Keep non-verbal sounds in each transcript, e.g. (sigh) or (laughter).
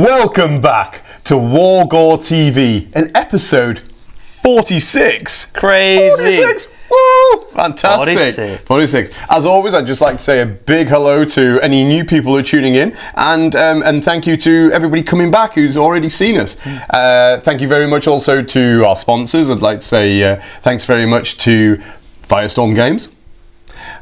Welcome back to Worgore TV, an episode 46. Crazy. 46! Woo! Fantastic. 46. 46. As always, I'd just like to say a big hello to any new people who are tuning in, and um, and thank you to everybody coming back who's already seen us. Uh, thank you very much also to our sponsors. I'd like to say uh, thanks very much to Firestorm Games.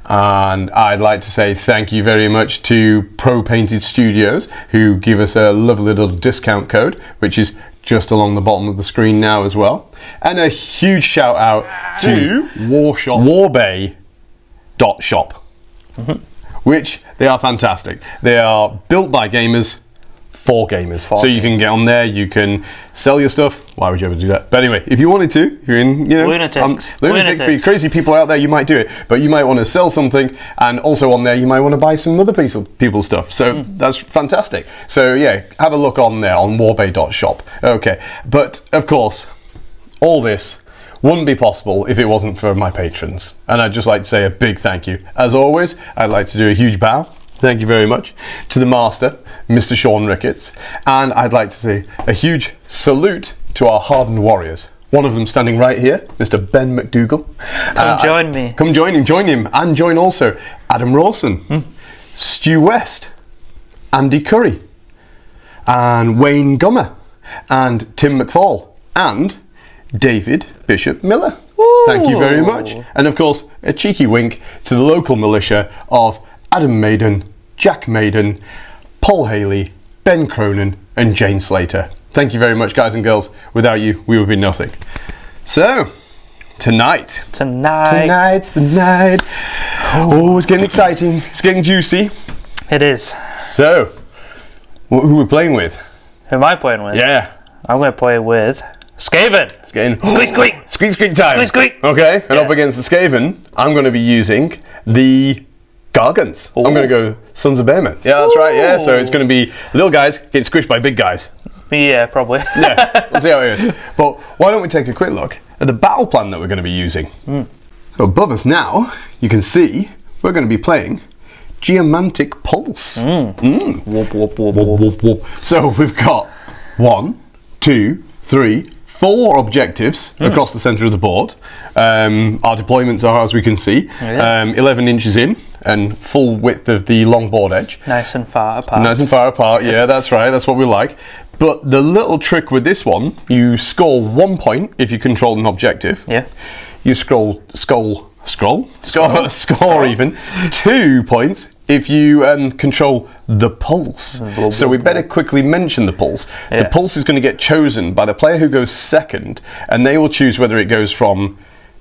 And I'd like to say thank you very much to Pro Painted Studios, who give us a lovely little discount code, which is just along the bottom of the screen now as well. And a huge shout out to Warshop. Warbay.shop, mm-hmm. which they are fantastic. They are built by gamers for gamers. so you can get on there, you can sell your stuff. Why would you ever do that? But anyway, if you wanted to, you're in, you know, Lunatics. um, lunatics, Lunatics. crazy people out there, you might do it. But you might want to sell something, and also on there, you might want to buy some other piece of people's stuff. So that's fantastic. So yeah, have a look on there on warbay.shop. Okay, but of course, all this wouldn't be possible if it wasn't for my patrons. And I'd just like to say a big thank you. As always, I'd like to do a huge bow. Thank you very much to the master, Mr. Sean Ricketts. And I'd like to say a huge salute to our hardened warriors. One of them standing right here, Mr. Ben McDougall. Come uh, join me. Come join him, join him, and join also Adam Rawson, hmm. Stu West, Andy Curry, and Wayne Gummer, and Tim McFall, and David Bishop Miller. Thank you very much. And of course, a cheeky wink to the local militia of Adam Maiden, Jack Maiden, Paul Haley, Ben Cronin, and Jane Slater. Thank you very much, guys and girls. Without you, we would be nothing. So, tonight, Tonight. Tonight's the night. Oh, it's getting exciting. It's getting juicy. It is. So, wh- who are we playing with? Who am I playing with? Yeah, I'm going to play with Skaven. it's getting (gasps) Squeak, squeak. (gasps) squeak squeak time. Squeak, squeak. Okay, and Yeah. up against the Skaven, I'm going to be using the Gargants. I'm going to go Sons of Behemat. Yeah, that's right. Yeah, so it's going to be little guys getting squished by big guys. Yeah, probably. (laughs) Yeah, we'll see how it is. (laughs) But why don't we take a quick look at the battle plan that we're going to be using? So above us now, you can see we're going to be playing Geomantic Pulse. Mm. whoop, whoop, whoop, Whoop, whoop, whoop. So we've got one, two, three, four objectives across the centre of the board. Um, our deployments are, as we can see, Yeah. um, 11 inches in and full width of the long board edge. Nice and far apart. Nice and far apart. Yeah, that's right. That's what we like. But the little trick with this one, you score one point if you control an objective. Yeah. You scroll, scroll, scroll, (laughs) score, score even two points if you um, control the pulse. Blah, so we better quickly mention the pulse. The pulse is going to get chosen by the player who goes second, and they will choose whether it goes from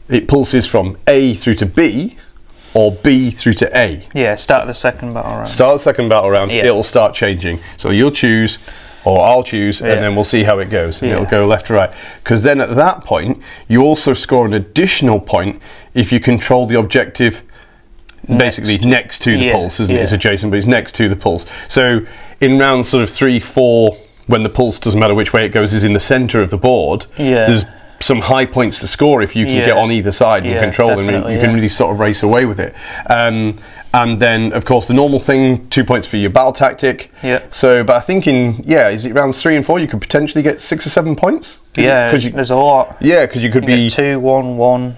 it pulses from A through to B or B through to A. Yeah, start the second battle round. Start the second battle round, Yeah. it'll start changing. So you'll choose, or I'll choose, Yeah. and then we'll see how it goes. And it'll go left to right. Because then at that point, you also score an additional point if you control the objective basically next to the Yeah, pulse, isn't it? It's adjacent, but it's next to the pulse. So in rounds sort of three, four, when the pulse doesn't matter which way it goes, is in the centre of the board, Yeah. there's some high points to score if you can Yeah. get on either side and Yeah, control them. You can really sort of race away with it. Um, and then, of course, the normal thing, two points for your battle tactic. Yeah. So, but I think in, yeah, is it rounds three and four, you could potentially get six or seven points? Yeah, it- Yeah, 'cause you, there's a lot. yeah, because you could You be, two, one, one.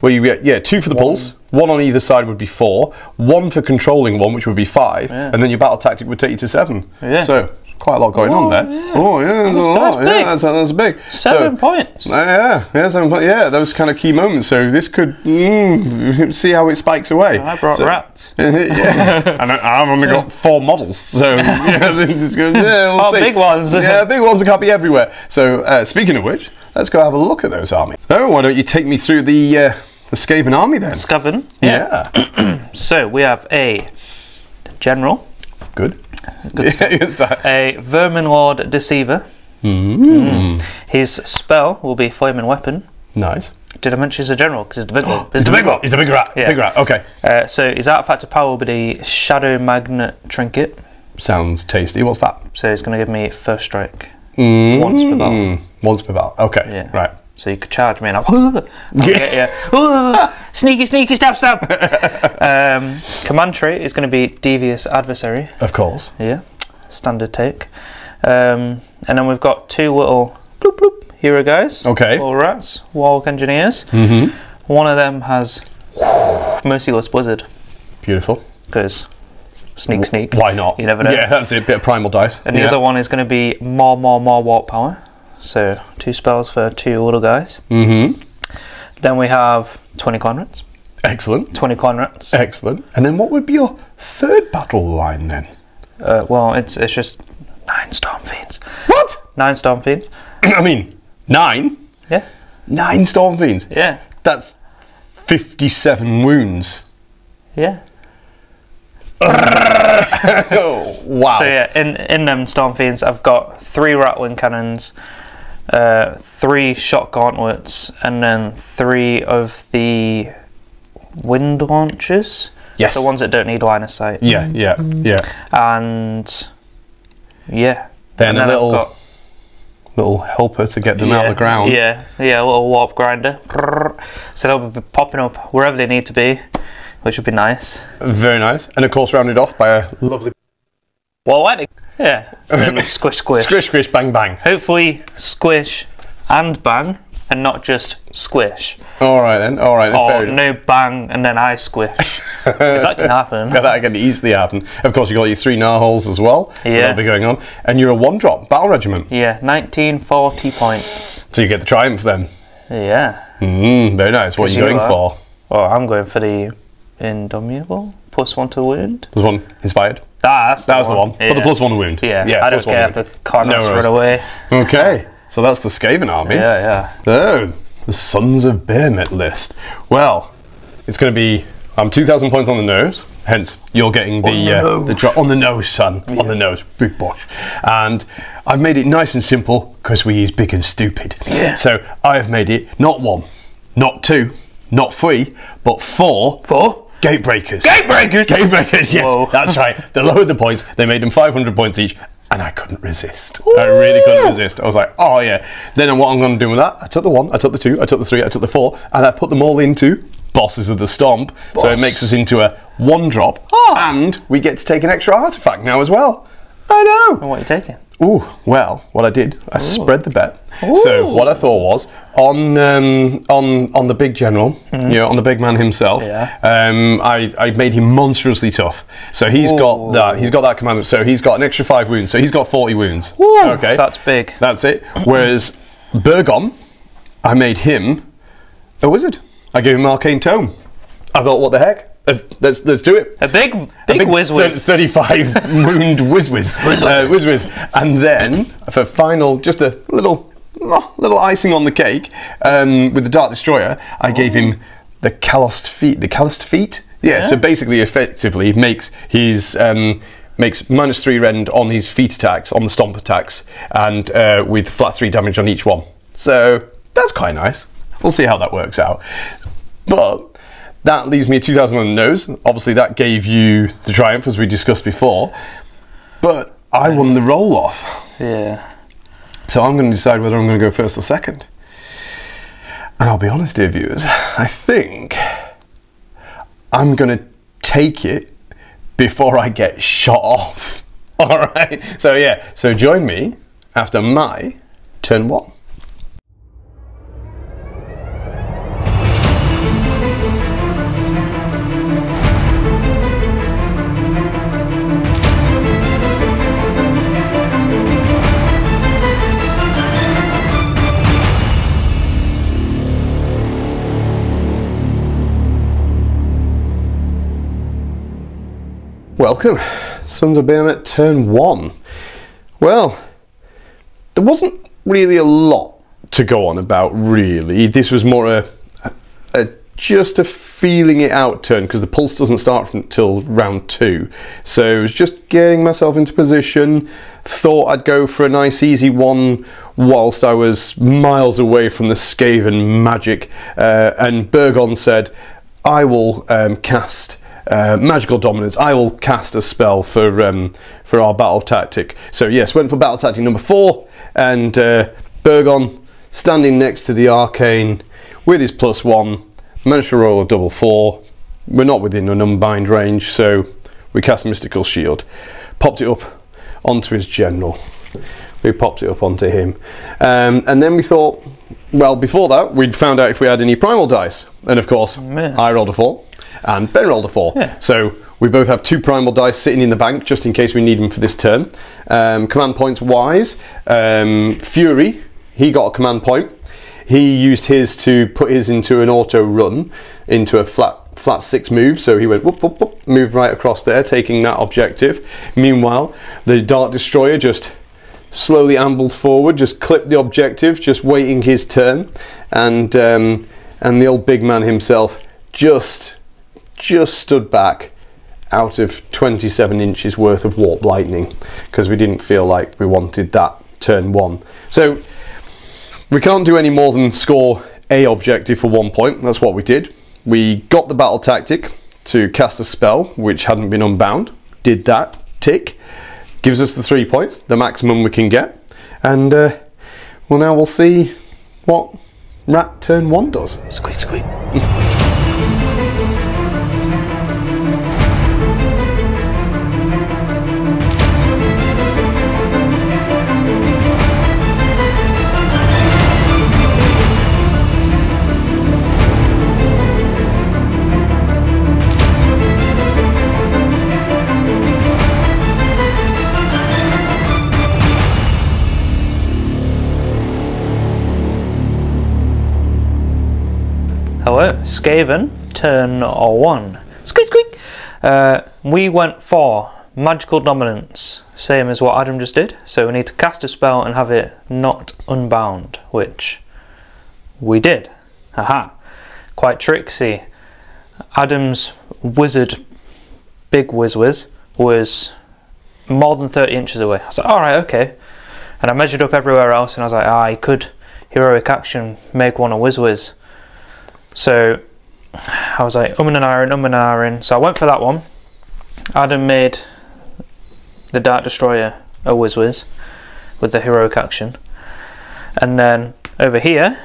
well, you get, yeah, two for the pulse, one on either side would be four, one for controlling one, which would be five, Yeah. and then your battle tactic would take you to seven. Yeah. So, quite a lot going on there. Oh, yeah, there's a lot. that's big. Yeah, that's, that's big. Seven So- points. Uh, yeah, yeah, so, but yeah, those kind of key moments. So this could mm, (laughs) see how it spikes away. I brought So- rats. (laughs) yeah, (laughs) and I- I've only got four models, so yeah, it's good. yeah, we'll Oh, see. big ones. Yeah, big ones. We can't be everywhere. So uh, speaking of which, let's go have a look at those armies. So why don't you take me through the uh, the Skaven army then? Scoven. Yeah, (clears throat) So we have a general, good. Good Yeah, good start. a Vermin Lord Deceiver. Mm. His spell will be Flaming Weapon. Nice. Did I mention he's a general? Because it's the big one. He's the big one. He's the big rat. Yeah. Big rat. Okay. Uh, so his artifact of power will be the Shadow Magnet Trinket. Sounds tasty. What's that? So he's going to give me first strike. Mm. Once per battle. Once per battle. Okay. Yeah. Right. So you could charge me and I'll, (laughs) you. (laughs) Sneaky, sneaky, stab, stab. um, command trait is going to be Devious Adversary. Of course. Yeah, standard take. Um, and then we've got two little bloop bloop hero guys. Okay. Little rats, Warlock Engineers. Mm-hmm. One of them has Merciless Blizzard Beautiful. because sneak sneak. Why not? You never know. Yeah, that's it. Bit of primal dice. And the yeah. other one is going to be more, more, more warp power. So two spells for two little guys. Mm-hmm. Then we have 20 Clanrats. Excellent. 20 Clanrats. Excellent. And then what would be your third battle line then? Uh, well, it's it's just nine Storm Fiends. What? Nine Storm Fiends. (clears throat) I mean, nine? Yeah. Nine Storm Fiends. Yeah. That's 57 wounds. Yeah. (laughs) Oh, wow. So yeah, in in them Storm Fiends, I've got three Ratling Cannons, uh, three Shock Gauntlets, and then three of the Wind Launchers. Yes. The ones that don't need line of sight. Yeah, yeah, yeah. And yeah. Then And a little got- little helper to get them out of the ground. Yeah, yeah, a little warp grinder. So they'll be popping up wherever they need to be, which would be nice. Very nice. And of course, rounded off by a lovely Well, I think, yeah. Then (laughs) squish, squish. squish, squish, bang, bang. Hopefully, squish and bang, and not just squish. All right then. All right then. Or enough. no bang and then I squish. (laughs) that can happen. Yeah, that can easily happen. Of course, you got your three Gnawholes as well, so Yeah. that'll be going on. And you're a one-drop battle regiment, Yeah, 1940 points. so you get the triumph then. Yeah. Mm, very nice. What are you you going are. for? Oh, I'm going for the Indomitable. Plus one to wound. One inspired. Ah, that's the That was the one. Yeah. But the plus one wound. Yeah, yeah I don't plus care if the Clanrats worries. run away. Okay, so that's the Skaven army. Yeah, yeah. Oh, the Sons of Behemat list. Well, it's going to be um, 2,000 points on the nose. Hence, you're getting the the uh, the dro- on the nose, son, on the nose, big bosh. And I've made it nice and simple because we use big and stupid. Yeah. So I have made it not one, not two, not three, but four. Four? Gate breakers. Gate breakers? Gate breakers, yes. Whoa. That's right. They lowered the points. They made them 500 points each. And I couldn't resist. I really couldn't resist. I was like, oh yeah. Then what I'm going to do with that, I took the one, I took the two, I took the three, I took the four, and I put them all into Bosses of the Stomp. So it makes us into a one drop. Oh. And we get to take an extra artifact now as well. I know. And what are you taking? Ooh, well, what I did, I spread the bet. So what I thought was on um, on on the big general, you know, on the big man himself. Yeah. Um, I, I made him monstrously tough. So he's got that. He's got that commandment. So he's got an extra five wounds. So he's got forty wounds. Ooh, okay, that's big. That's it. Whereas Burgon, I made him a wizard. I gave him arcane tome. I thought, what the heck? Let's let's, let's do it A big, big, big whiz whiz. 35 (laughs) wound whiz whiz. Whiz Uh, whiz. And then, for final, just a little oh, little icing on the cake, um, with the Dart Destroyer, I gave him the calloused feet. The calloused feet? Yeah, so basically, effectively, makes his. Um, Makes minus three rend on his feet attacks, on the stomp attacks, and uh, with flat three damage on each one. So that's quite nice. We'll see how that works out. But that leaves me a 2000 on the nose. Obviously, that gave you the triumph, as we discussed before. But I won the roll off. Yeah. So I'm going to decide whether I'm going to go first or second. And I'll be honest, dear viewers, I think I'm going to take it before I get shot off. (laughs) All right. So, yeah. So join me after my turn one. Welcome, Sons of Behemat, turn one. Well, there wasn't really a lot to go on about, really. This was more a, a, just a feeling it out turn because the pulse doesn't start until round two. So it was just getting myself into position. Thought I'd go for a nice easy one whilst I was miles away from the Skaven magic. Uh, and Burgon said, I will um, cast uh, magical dominance. I will cast a spell for um, for our battle tactic. So yes, went for battle tactic number four, and uh, Burgon standing next to the arcane with his plus one, managed to roll a double four. We're not within an unbind range, so we cast mystical shield, popped it up onto his general. We popped it up onto him. Um, and then we thought, well, before that, we'd found out if we had any primal dice. And of course, Yeah. I rolled a four and Ben rolled a four. Yeah. So we both have two primal dice sitting in the bank just in case we need them for this turn. Um, command points wise, um, Fury, he got a command point. He used his to put his into an auto run into a flat flat six move. So he went whoop whoop whoop, moved right across there, taking that objective. Meanwhile, the Dart Destroyer just slowly ambled forward, just clipped the objective, just waiting his turn, and um, and the old big man himself just just stood back out of 27 inches worth of warp lightning because we didn't feel like we wanted that turn one. So we can't do any more than score a objective for one point. That's what we did. We got the battle tactic to cast a spell which hadn't been unbound. Did that. Tick. Gives us the three points, the maximum we can get. And uh, well, now we'll see what Rat turn one does. Squeak, squeak. (laughs) Hello, Skaven, turn one. Squeak, squeak. Uh, we went for magical dominance, same as what Adam just did. So we need to cast a spell and have it not unbound, which we did. Haha. Quite tricksy. Adam's wizard, big whiz whiz, was more than 30 inches away. I was like, alright, okay. And I measured up everywhere else and I was like, ah, I could heroic action, make one a whiz whiz. So I was like, um and Iron, um and iron. So I went for that one. Adam made the Dart Destroyer a whiz whiz with the heroic action. And then over here,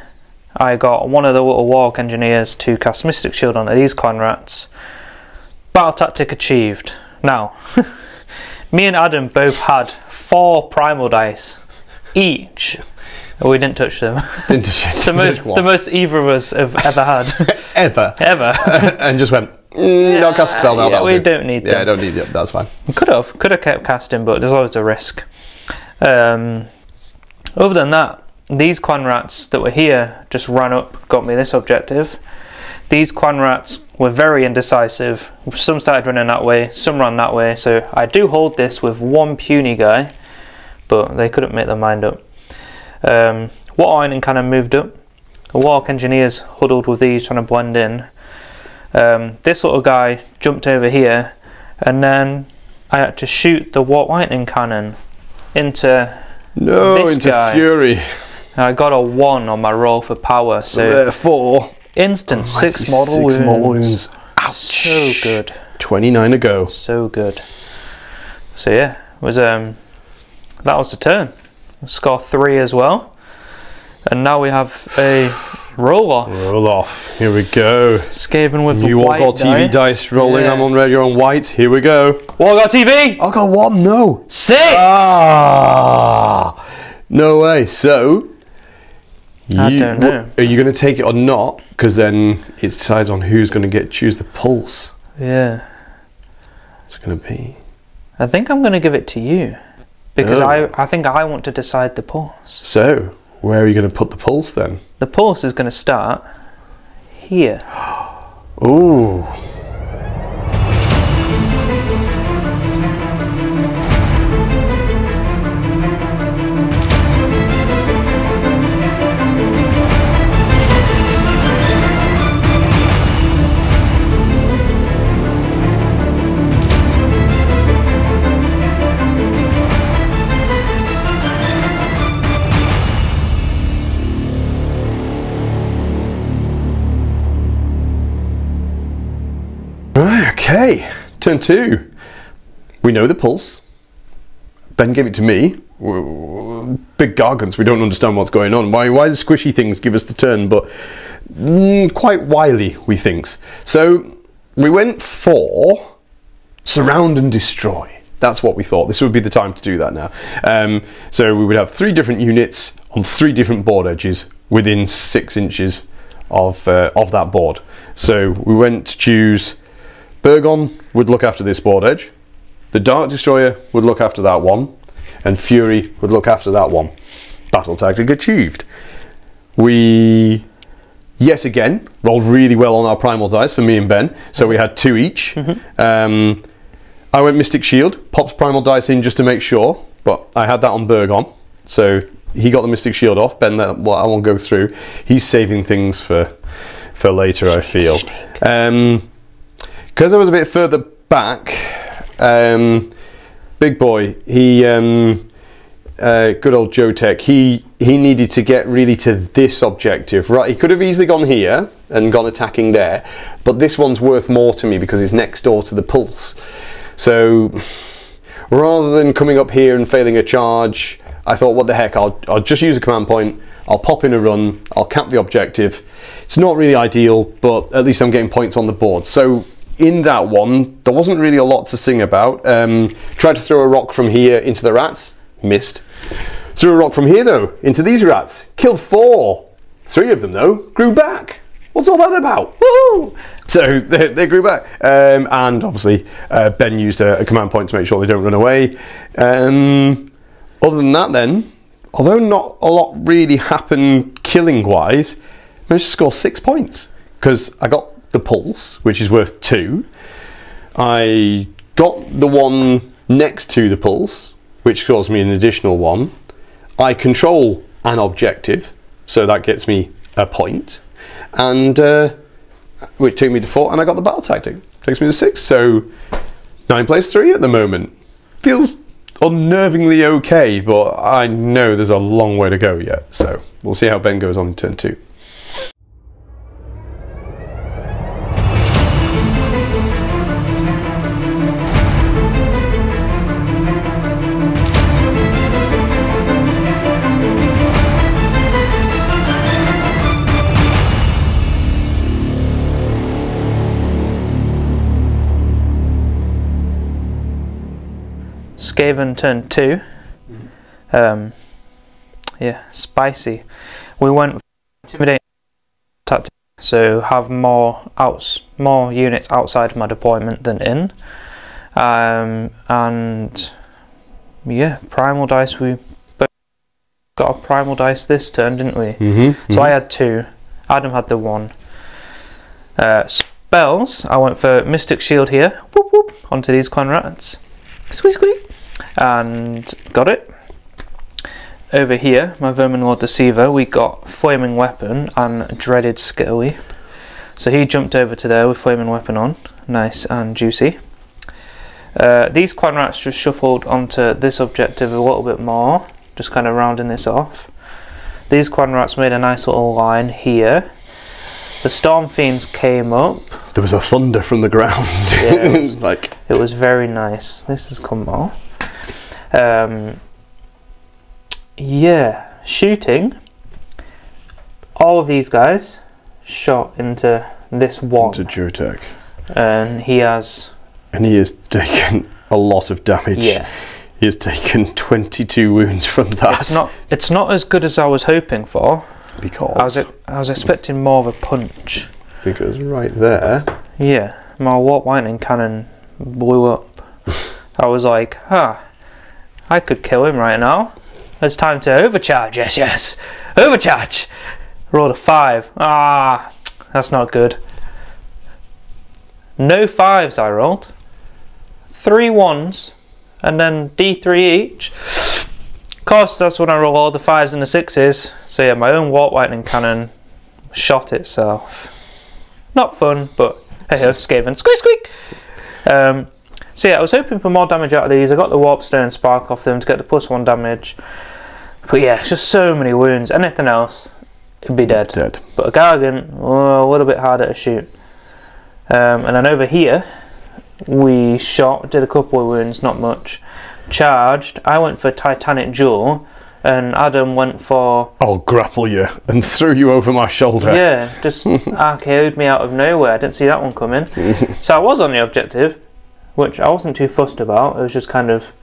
I got one of the little Warlock Engineers to cast Mystic Shield onto these Clan Rats. Battle tactic achieved. Now, (laughs) me and Adam both had four Primal Dice each. We didn't touch them. (laughs) Didn't touch the, most, the most either of us have ever had. (laughs) ever ever. (laughs) and just went. Mm, I'll cast a spell now. Yeah, we do." don't need Yeah, I don't need it. That's fine. Could have, could have kept casting, but there's always a risk. Um, other than that, these clan rats that were here just ran up, got me this objective. These clan rats were very indecisive. Some started running that way, some ran that way. So I do hold this with one puny guy, but they couldn't make their mind up. Um, what Iron kind of moved up. Warlock Engineers huddled with these, trying to blend in. Um, this little guy jumped over here, and then I had to shoot the Warp Lightning Cannon into. No, into guy. fury. I got a 1 on my roll for power, so Therefore, instant 6 model six wounds. more wounds. Ouch. So good. 29 to go. So good. So yeah, it was um that was the turn. Score 3 as well. And now we have a roll off. Roll off. Here we go. Skaven with the You all white got TV dice, rolling. Yeah. I'm on red. You're on white. Here we go. What got TV? I got one. No. Six! Ah. No way. So. I you- don't what- Are you going to take it or not? Because then it decides on who's going to get choose the pulse. Yeah. It's going to be. I think I'm going to give it to you. Because Oh. I, I think I want to decide the pulse. So, where are you going to put the pulse then? The pulse is going to start here. (gasps) Ooh. Okay. Turn two. We know the pulse. Ben gave it to me. Big gargants, we don't understand what's going on. Why, why the squishy things give us the turn, but mm, quite wily, we thinks. So we went for surround and destroy. That's what we thought. This would be the time to do that now. Um, so we would have three different units on three different board edges within six inches of uh, of that board. So we went to choose. Bergon would look after this board edge. The Dark Destroyer would look after that one, and Fury would look after that one. Battle tactic achieved. We yet again rolled really well on our primal dice for me and Ben, so we had two each. Um, I went Mystic Shield, pops primal dice in just to make sure, but I had that on Bergon, so he got the Mystic Shield off. Ben, that well, I won't go through. He's saving things for for later, I feel. Um, because I was a bit further back, um, big boy, he, um, uh, good old Joe Tech, he he needed to get really to this objective. Right, he could have easily gone here and gone attacking there, but this one's worth more to me because it's next door to the pulse. So rather than coming up here and failing a charge, I thought, what the heck? I'll I'll just use a command point. I'll pop in a run. I'll cap the objective. It's not really ideal, but at least I'm getting points on the board. So in that one, there wasn't really a lot to sing about. Um, tried to throw a rock from here into the rats, missed. Threw a rock from here though into these rats, killed four. Three of them though grew back. What's all that about? Woohoo! So (laughs) they, they grew back, um, and obviously uh, Ben used a, a command point to make sure they don't run away. Um, other than that, then, although not a lot really happened killing wise, managed to score six points because I got the pulse, which is worth two. I got the one next to the pulse, which scores me an additional one. I control an objective, so that gets me a point, and uh, which took me to four, and I got the battle tactic, takes me to six. So nine plays three at the moment. Feels unnervingly okay, but I know there's a long way to go yet. So we'll see how Ben goes on in turn two. Skaven turn 2. Um, yeah, spicy. We went intimidate tactic, so have more outs, more units outside of my deployment than in. Um, and yeah, primal dice. We got a primal dice this turn, didn't we? Mm-hmm. So I had two. Adam had the one. Uh, spells. I went for Mystic Shield here. Whoop whoop onto these Clanrats. Squeak squeak. And got it. Over here, my Vermin Lord Deceiver, we got Flaming Weapon and Dreaded Skitterleap. So he jumped over to there with Flaming Weapon on. Nice and juicy. Uh, these Clanrats just shuffled onto this objective a little bit more, just kind of rounding this off. These Clanrats made a nice little line here. The Storm Fiends came up. There was a thunder from the ground. Yeah, it was- (laughs) like It was very nice. This has come off. Um, yeah, shooting. All of these guys shot into this one, to Jotek. and he has And he has taken a lot of damage. yeah. He has taken 22 wounds from that. It's not it's not as good as I was hoping for. because I was I was expecting more of a punch. because right there Yeah, my warp lightning cannon blew up. (laughs) I was like, huh, I could kill him right now. It's time to overcharge. Yes, yes, overcharge. Rolled a five. Ah, that's not good. No fives I rolled. Three ones, and then D3 each. Of course, that's when I roll all the fives and the sixes. So yeah, my own warp lightning cannon shot itself. Not fun, but hey ho, Skaven. Squeak squeak! Um, so yeah, I was hoping for more damage out of these. I got the Warp Stone Spark off them to get the plus one damage. But yeah, it's just so many wounds. Anything else, it'd be dead. dead. But a Gargant, oh, a little bit harder to shoot. Um, and then over here, we shot, did a couple of wounds, not much. Charged, I went for Titanic Duel, and Adam went for I'll grapple you and throw you over my shoulder. yeah, just (laughs) RKO'd me out of nowhere. I didn't see that one coming. (laughs) so I was on the objective, which I wasn't too fussed about. It was just kind of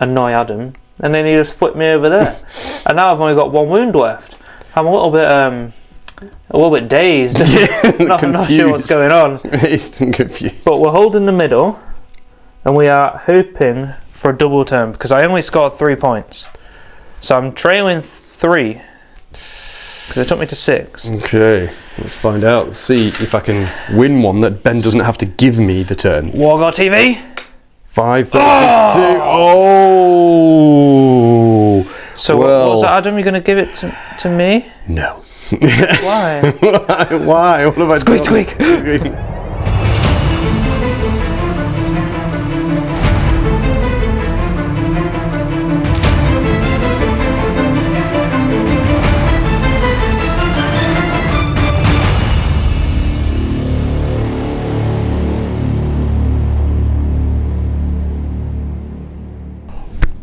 annoy Adam, and then he just flipped me over there, (laughs) and now I've only got one wound left. I'm a little bit um, a little bit dazed. (laughs) not, I'm not sure what's going on. (laughs) Dazed and confused. But we're holding the middle, and we are hoping for a double turn because I only scored three points, so I'm trailing three because it took me to six. Okay, let's find out. Let's see if I can win one that Ben doesn't have to give me the turn. Worgore TV. Five versus ah! two. Oh. So well, what was that, Adam? You're gonna give it to, to me? No. Why? (laughs) Why? What have I Squeak, done? squeak. (laughs)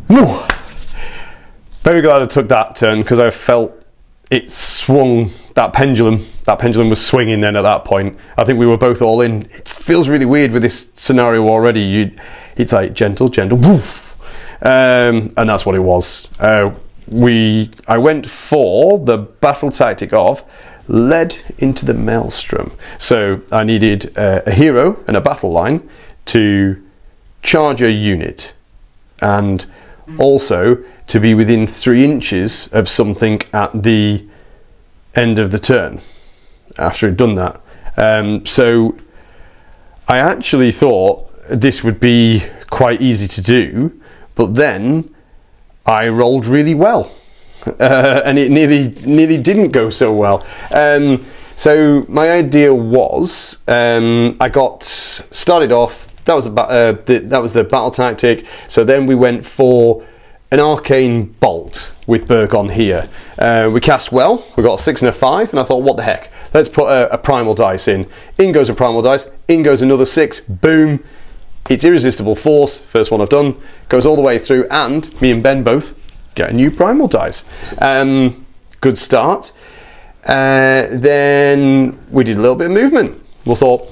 Whew. Very glad I took that turn because I felt it swung that pendulum. That pendulum was swinging then at that point. I think we were both all in. It feels really weird with this scenario already. You, it's like gentle, gentle, woof, um, and that's what it was. Uh, we, I went for the battle tactic of led into the maelstrom. So I needed uh, a hero and a battle line to charge a unit and also to be within three inches of something at the end of the turn after it'd done that. Um, so I actually thought this would be quite easy to do, but then I rolled really well. (laughs) Uh, and it nearly nearly didn't go so well. Um, so my idea was um, I got started off. That was the, uh, the that was the battle tactic. So then we went for an arcane bolt with Bergon here. Uh, we cast well. We got a six and a five, and I thought, what the heck? Let's put a, a primal dice in. In goes a primal dice. In goes another six. Boom. It's irresistible force. First one I've done goes all the way through, and me and Ben both get a new primal dice. Um, good start. Uh, then we did a little bit of movement. We thought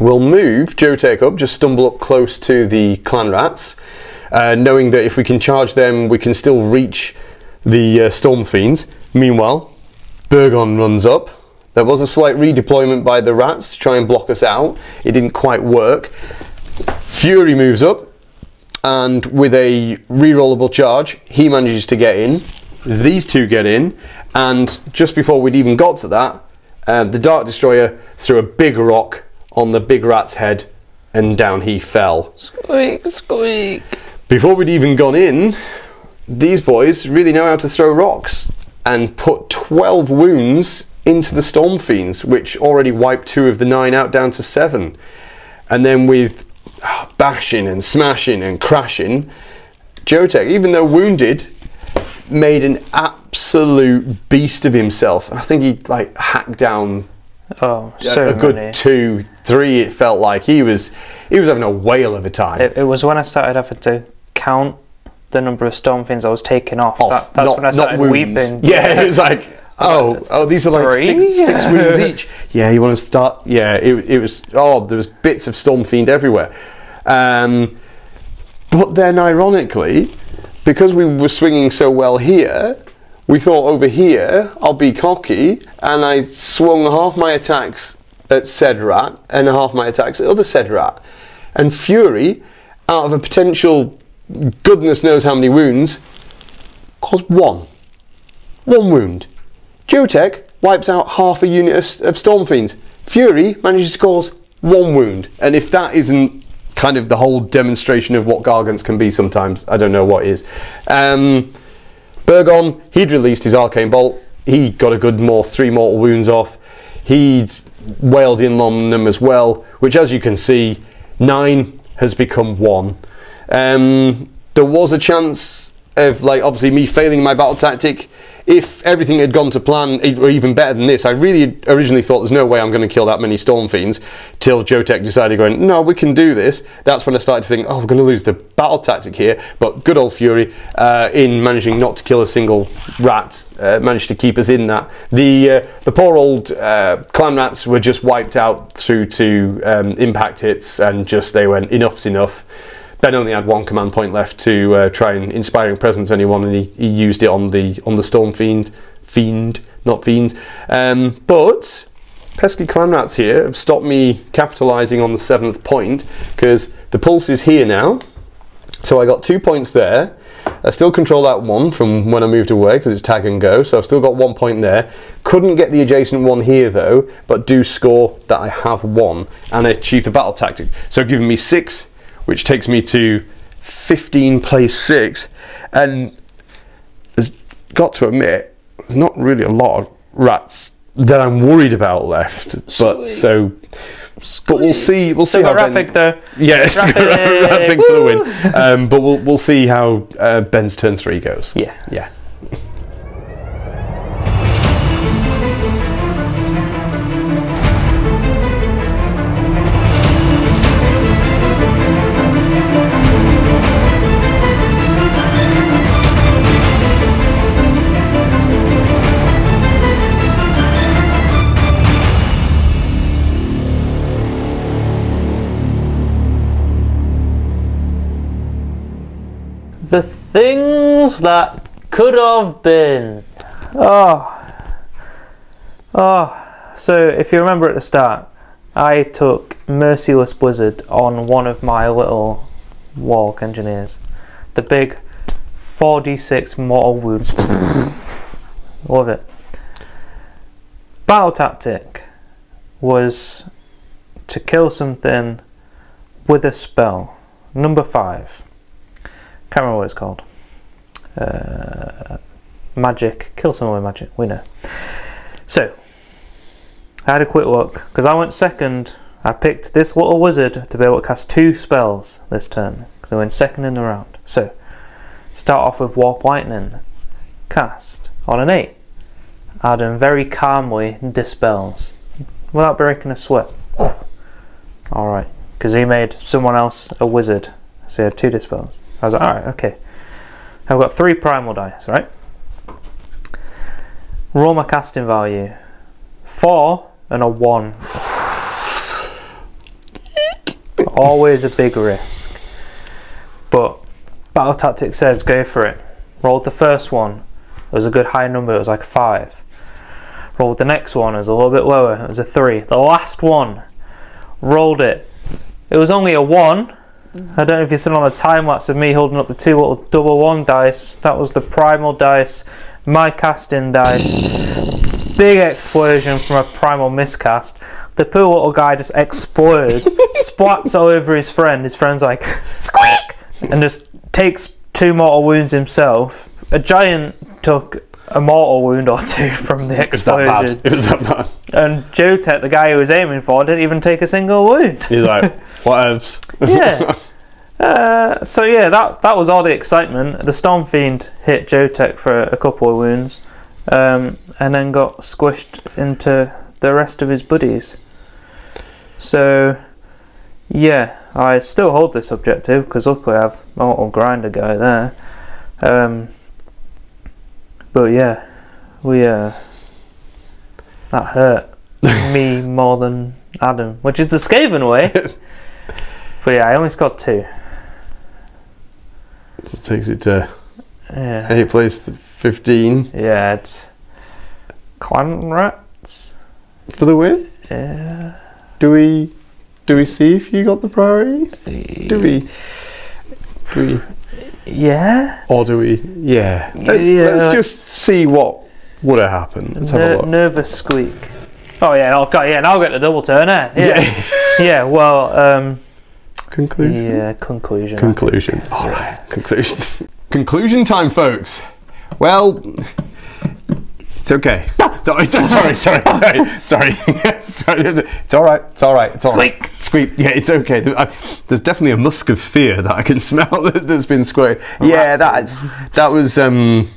we'll move Joe take up, just stumble up close to the clan rats, uh, knowing that if we can charge them, we can still reach the uh, storm fiends. Meanwhile, Bergon runs up. There was a slight redeployment by the rats to try and block us out. It didn't quite work. Fury moves up, and with a re-rollable charge, he manages to get in. These two get in, and just before we'd even got to that, um, the Dark Destroyer threw a big rock on the big rat's head, and down he fell. Squeak, squeak. Before we'd even gone in, these boys really know how to throw rocks and put 12 wounds into the Storm Fiends, which already wiped two of the nine out down to seven. And then with ah, bashing and smashing and crashing, Jotek, even though wounded, made an absolute beast of himself. I think he like hacked down Oh, a- so a good many. two, three. It felt like he was he was having a whale of a time. It, it was when I started having to count the number of storm fiends I was taking off. off, That, that's not, when I started weeping. (laughs) Yeah, it was like, (laughs) oh, oh, these are like six, six (laughs) wounds each. Yeah, you want to start? Yeah, it, it was. Oh, there was bits of Storm Fiend everywhere. Um, but then, ironically, because we were swinging so well here, we thought over here I'll be cocky, and I swung half my attacks at said rat and half my attacks at other said rat, and Fury, out of a potential goodness knows how many wounds, caused one. One wound. Jotek wipes out half a unit of, of Storm Fiends. Fury manages to cause one wound. And if that isn't kind of the whole demonstration of what Gargants can be sometimes, I don't know what is. Um, Bergon, he'd released his Arcane Bolt. He got a good more three mortal wounds off. He'd wailed in on them as well, which as you can see, nine has become one. Um, there was a chance of like obviously me failing my battle tactic. If everything had gone to plan, or even better than this, I really originally thought there's no way I'm going to kill that many Storm Fiends. Till Jotech decided, going, no, we can do this. That's when I started to think, oh, we're going to lose the battle tactic here. But good old Fury, uh, in managing not to kill a single rat, uh, managed to keep us in that. The uh, the poor old uh, clan rats were just wiped out through to um, impact hits, and just they went enough's enough. Ben only had one command point left to uh, try and inspiring presence anyone, and he, he used it on the on the storm fiend, fiend, not fiends. Um, but pesky clan rats here have stopped me capitalising on the seventh point because the pulse is here now. So I got two points there. I still control that one from when I moved away because it's tag and go. So I've still got one point there. Couldn't get the adjacent one here though, but do score that I have one and achieve the battle tactic. So giving me six, which takes me to 15 place six. And there's got to admit, there's not really a lot of rats that I'm worried about left. But so, but we'll see. We'll see how Ben- though. Yes, (laughs) rapping for the win. Um, but we'll we'll see how uh, Ben's turn three goes. Yeah. Yeah. Things that could have been. Oh. Oh. So, if you remember at the start, I took Merciless Blizzard on one of my little walk engineers. The big 4d6 mortal wounds. (laughs) Love it. Battle tactic was to kill something with a spell. Number five. Can't remember what it's called. Uh, magic. Kill someone with magic. We know. So, I had a quick look because I went second. I picked this little wizard to be able to cast two spells this turn because I went second in the round. So, start off with Warp Lightning. Cast on an 8. Adam very calmly dispels without breaking a sweat. Alright, because he made someone else a wizard. So he had two dispels. I was like, alright, okay. I've got three primal dice, right? Roll my casting value. Four and a one. Always a big risk. But Battle Tactic says go for it. Rolled the first one. It was a good high number, it was like five. Rolled the next one, it was a little bit lower, it was a three. The last one, rolled it. It was only a one. I don't know if you've seen on the time lapse of me holding up the two little double one dice. That was the primal dice, my casting dice. Big explosion from a primal miscast. The poor little guy just explodes, (laughs) splats all over his friend. His friend's like, squeak! And just takes two mortal wounds himself. A giant took a mortal wound or two from the It's that bad. It was that bad. And Jotech, the guy who was aiming for, didn't even take a single wound. He's like, (laughs) whatevs. yeah. (laughs) Uh, so yeah, that that was all the excitement. The Storm Fiend hit Jotech for a couple of wounds, um, and then got squished into the rest of his buddies. So yeah, I still hold this objective because luckily I have my little grinder guy there. Um, but yeah, we uh, that hurt (laughs) me more than Adam, which is the Skaven way. (laughs) But yeah, I only scored two. So it takes it to Yeah, eight place 15 yeah, it's clan rats. for the win. Yeah, Do we do we see if you got the priority? Do we? Do we? yeah. Or do we? Yeah. Let's, Yeah. let's just see what would have happened. Let's have a Ner- look. nervous squeak. Oh yeah, I'll. Yeah, and I'll get the double turn. Eh? Yeah, Yeah. (laughs) yeah. Well, um, Conclusion. yeah. Conclusion. Conclusion. All right. Conclusion. (laughs) Conclusion time, folks. Well, it's okay. (laughs) Sorry, sorry, sorry, sorry, (laughs) sorry. It's all right. It's all right. It's all right. Squeak. Squeak. Yeah, it's okay. There's definitely a musk of fear that I can smell that- that's been squirted. Yeah, that's that was. um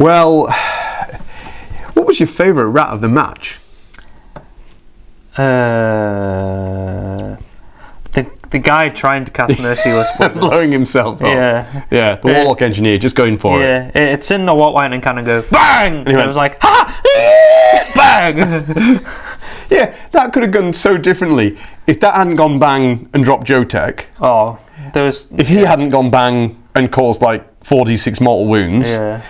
Well, what was your favourite rat of the match? Uh, the guy trying to cast (laughs) merciless was (laughs) Blowing himself up. Yeah. Yeah, the Yeah. warlock engineer just going for it. yeah, it's in the what lightning cannon go bang, and, he it was like ha (laughs) bang. Yeah, that could have gone so differently if that hadn't gone bang and dropped Jotech. oh, there was If he hadn't gone bang and caused like 4d6 mortal wounds, yeah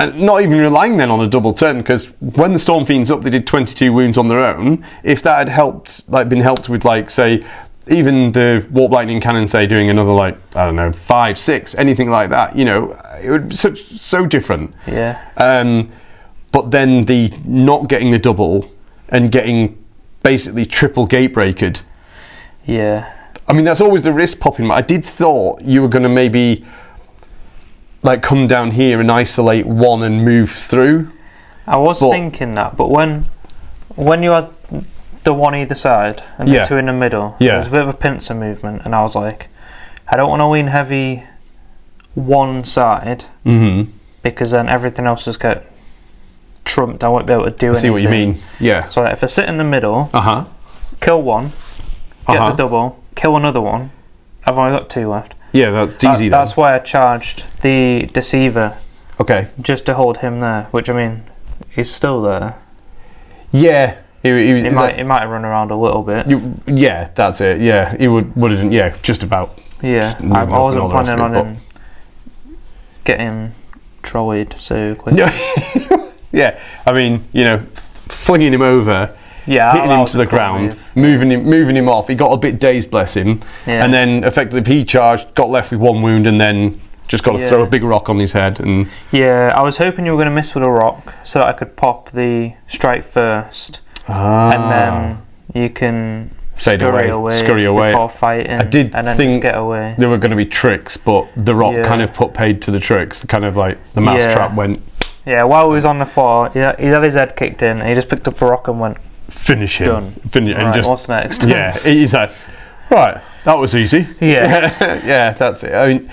and not even relying then on a double turn, because when the Stormfiends up, they did 22 wounds on their own. If that had helped, like been helped with like say, even the Warp Lightning Cannon, say doing another like I don't know five, six, anything like that, you know, it would be such so different. yeah Um, but then the not getting the double and getting basically triple Gatebreakered. yeah I mean, that's always the risk popping. I did thought you were going to maybe like come down here and isolate one and move through. I was But- thinking that, but when when you had the one either side and Yeah. the two in the middle, Yeah. there was a bit of a pincer movement, and I was like, I don't want to win heavy one side Mm-hmm. because then everything else just get trumped. I won't be able to do I see what you mean. Yeah. So if I sit in the middle, Uh huh. kill one, get Uh-huh. the double, kill another one, I've only got two left. Yeah, that's That- easy that's why I charged the deceiver Okay. just to hold him there. Which I mean, he's still there. Yeah. He, he, He might he might run around a little bit. you, yeah, that's it. Yeah, he would would have. Yeah, just about. Yeah, Just I, I wasn't all the rest planning on it, him getting trolleyed so quickly. (laughs) Yeah. yeah. I mean, you know, flinging him over. Yeah, hitting him to the ground, move. moving him, moving him off. He got a bit dazed, bless him, Yeah. and then effectively he charged, got left with one wound, and then just got to Yeah. throw a big rock on his head. And Yeah, I was hoping you were going to miss with a rock so that I could pop the strike first, ah, and then you can Fade scurry away, away, scurry away. before fighting. I did and then think just get away. there were going to be tricks, but the rock Yeah. kind of put paid to the tricks. Kind of like the mouse Yeah. trap went Yeah, while he was on the floor, he had he had his head kicked in, and he just picked up a rock and went, finish him, Done. finish, and "Right, just what's next?" yeah. (laughs) He's like, right, that was easy. Yeah. (laughs) yeah, that's it. I mean,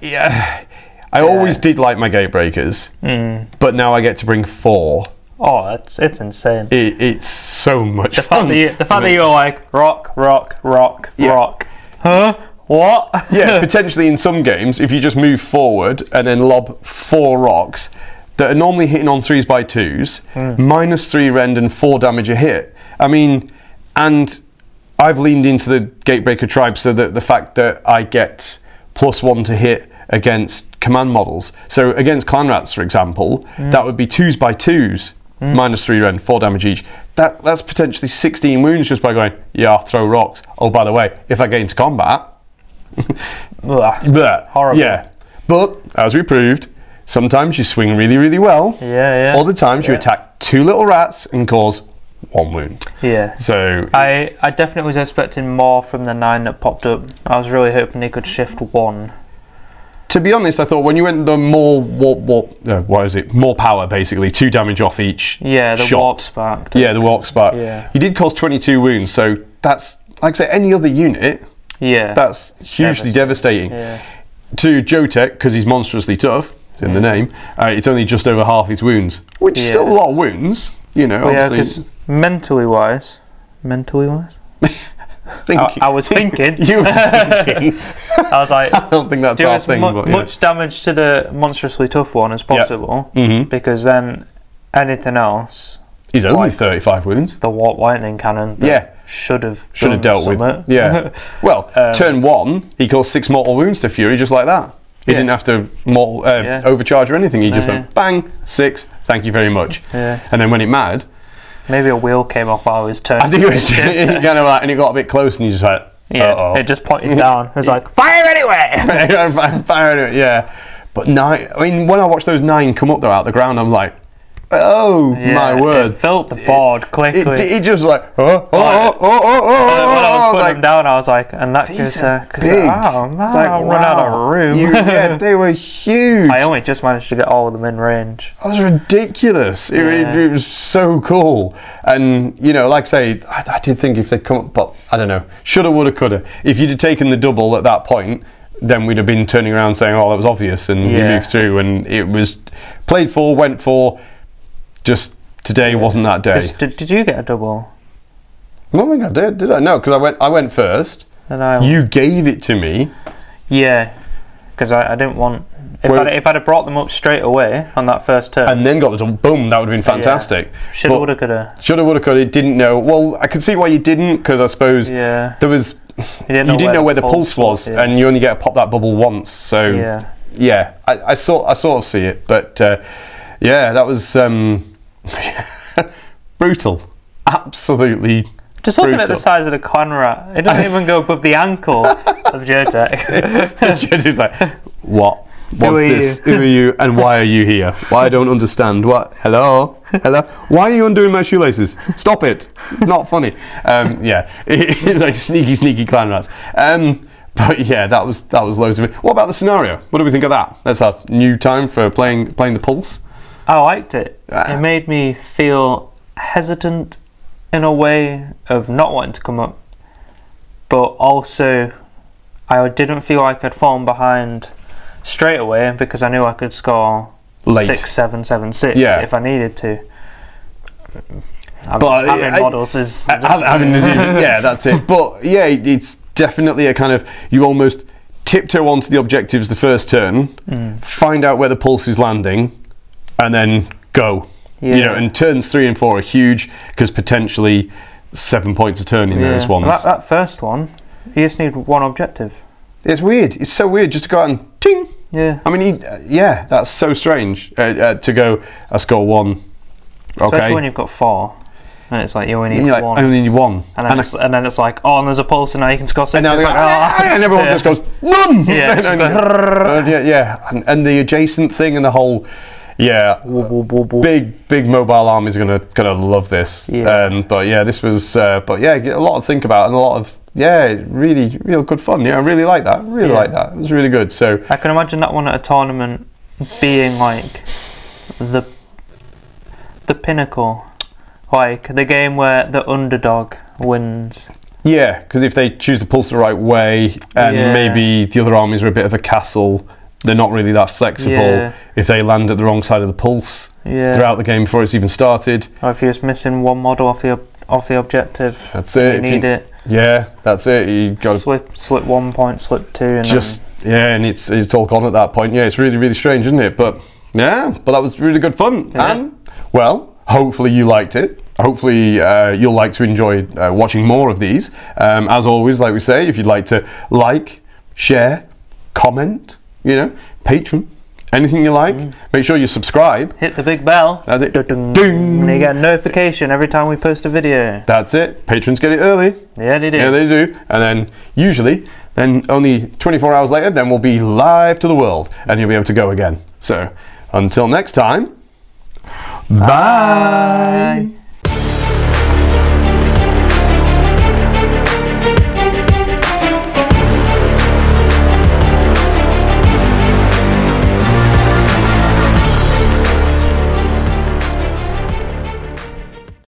yeah. I always did like my Gatebreakers, Mm. but now I get to bring four. Oh, it's it's insane. It, it's so much The fun. fact that you, the fact that you're like rock, rock, rock, Yeah. rock, huh? What? yeah, (laughs) potentially in some games, if you just move forward and then lob four rocks that are normally hitting on threes by twos, hmm. minus three rend and four damage a hit. I mean, and I've leaned into the Gatebreaker tribe so that the fact that I get plus one to hit against command models. So against Clanrats, for example, hmm. that would be twos by twos. Mm. Minus three rend, four damage each. That that's potentially sixteen wounds just by going. Yeah, I'll throw rocks. Oh, by the way, if I get into combat, (laughs) but (laughs) Horrible. yeah, but as we proved, sometimes you swing really, really well. Yeah, yeah. Other times you attack two little rats and cause one wound. Yeah. So I, I definitely was expecting more from the nine that popped up. I was really hoping they could shift one. To be honest, I thought when you went the more warp, warp, uh, what is it? More power, basically, two damage off each. Yeah, the shot. warp spark. Yeah, the warp spark. Yeah. You did cause twenty-two wounds, so that's like I say, any other unit, Yeah. that's hugely devastating. Yeah. To Jotech, because he's monstrously tough, it's in the name. Uh, it's only just over half his wounds, which is still a lot of wounds. You know, Well, yeah, obviously. because mentally wise, mentally wise, (laughs) think, I- I was (laughs) thinking. you were (laughs) thinking. I was like, I don't think that's do our as thing, mu- but yeah. much damage to the monstrously tough one as possible, Mhm. because then anything else, He's only like- 35 wounds. the warp lightning cannon, that Yeah. should have Should have dealt with. Yeah. (laughs) Well, Um, turn one, he caused six mortal wounds to Fury just like that. He Yeah. didn't have to mortal, uh, Yeah. overcharge or anything. He just No, went bang, six, thank you very much. Yeah. And then when it mattered, Maybe a wheel came off while I was turning. I think it was (laughs) (laughs) kind of like, and it got a bit close, and he just like, yeah, uh-oh. it just pointed (laughs) down. It was like fire anyway. Firing it, yeah. But nine, I mean, when I watched those nine come up though out the ground, I'm like, Oh Yeah, my word! It filled the board quickly. It, it just like oh oh oh oh oh oh. when I was putting like, them down, I was like, and that these goes, are uh, because uh, big. oh man, It's like, I'll run out wow. of room. You- yeah, (laughs) they were huge. I only just managed to get all of them in range. That was ridiculous. It, it- Yeah. it, was so cool. And, you know, like I say, I, I did think if they'd come up, but I don't know, shoulda, woulda, coulda. If you'd have taken the double at that point, then we'd have been turning around saying, oh, that was obvious. And we Yeah. moved through. And it was played for, went for, just today wasn't that day. Did, did you get a double? I don't think I did, did I? No, because I went, I went first. And I, You gave it to me. yeah, because I, I didn't want. If Well- I'd, if I'd have brought them up straight away on that first turn, and then got the double. Boom, that would have been fantastic. shoulda, woulda, coulda. Shoulda, woulda, coulda. Didn't know. Well, I could see why you didn't, because I suppose Yeah, there was you didn't you didn't know where the pulse was, yeah. and you only get to pop that bubble once. So Yeah. yeah, I, I sort I sort of see it, but uh, yeah, that was um, (laughs) brutal, absolutely. Just looking at brutal. the size of the Clanrat, it doesn't even go above the ankle of Jotec. (laughs) Just like, what? What's are this? you? Who are you? And why are you here? Why I don't understand. What? Hello? Hello? Why are you undoing my shoelaces? Stop it! Not funny. Um, yeah, (laughs) it's like sneaky, sneaky Clanrats. Um, but yeah, that was that was loads of it. What about the scenario? What do we think of that? That's our new time for playing playing the pulse. I liked it. Ah. It made me feel hesitant in a way of not wanting to come up, but also I didn't feel like I'd fallen behind straight away because I knew I could score Late. six, seven, seven, six Yeah. if I needed to. Having, But, uh, having I- models is I- I- I mean, yeah, that's it. But yeah, it- it's definitely a kind of you almost tiptoe onto the objectives the first turn, find out where the pulse is landing, and then go. You know, and turns three and four are huge because potentially seven points a turn in those Yeah. ones. That, that first one, you just need one objective. it's weird. It's so weird just to go out and ting. Yeah. I mean, he, uh, yeah, that's so strange uh, uh, to go. I score one. Especially okay. when you've got four, and it's like you only need like, one. Only need one. and, then And I- it's, and then it's like, oh, and there's a pulse, and now you can score six. And It's they go, like, "Ah," oh. (laughs) and everyone Yeah. just goes, run! Yeah, (laughs) And- and- uh, yeah, yeah. And, and the adjacent thing and the whole, yeah, Whoop, whoop, whoop, whoop. big, big mobile armies are gonna gonna love this. Yeah. Um, but yeah, this was, uh, but yeah, a lot to think about and a lot of, yeah, really, real good fun. Yeah, I really like that. Really Yeah. like that. It was really good. So I can imagine that one at a tournament being like the the pinnacle, like the game where the underdog wins. yeah, because if they choose to pulse the right way, and Yeah. maybe the other armies are a bit of a castle. They're not really that flexible. Yeah. If they land at the wrong side of the pulse Yeah. throughout the game before it's even started, Or if you're just missing one model off the off the objective, That's it. you If you- need it. Yeah, that's it. You got Slip, slip one point, slip two, and just yeah, and it's it's all gone at that point. Yeah, it's really really strange, isn't it? But yeah, but that was really good fun. Yeah. And well, hopefully you liked it. Hopefully uh, you'll like to enjoy uh, watching more of these. Um, as always, like we say, if you'd like to like, share, comment, you know, Patreon, anything you like, Mm. make sure you subscribe. hit the big bell. That's it. Ding. And you get a notification every time we post a video. That's it. Patrons get it early. Yeah, they do. Yeah, they do. And then usually, then only 24 hours later, then we'll be live to the world and you'll be able to go again. So until next time, bye. Bye.